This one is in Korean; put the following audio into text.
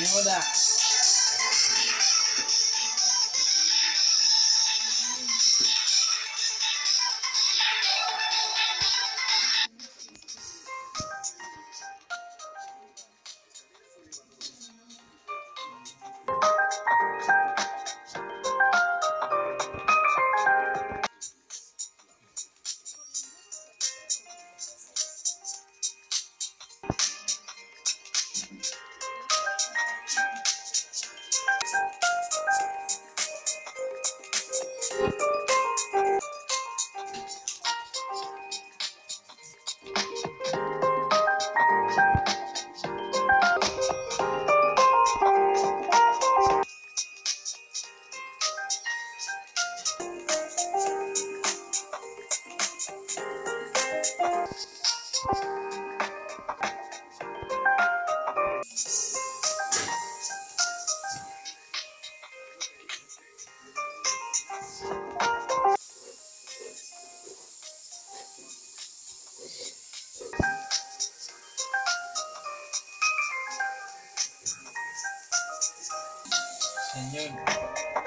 know that. Muda. Señor.